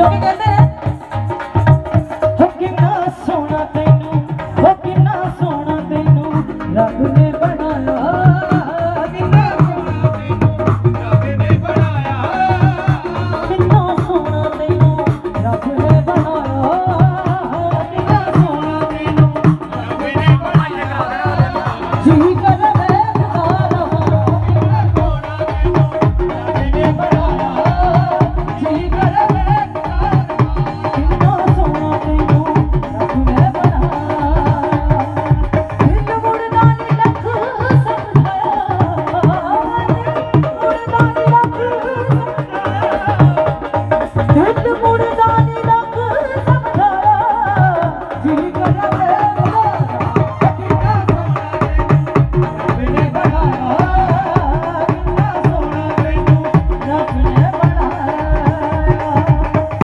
ਜੋ ਕਿ ਕਹਿੰਦੇ ਨੇ ਹੋ ਕਿੰਨਾ ਸੋਹਣਾ ਤੈਨੂੰ, ਹੋ ਕਿੰਨਾ ਸੋਹਣਾ ਤੈਨੂੰ, ਰੱਬ ਨੇ ਬਣ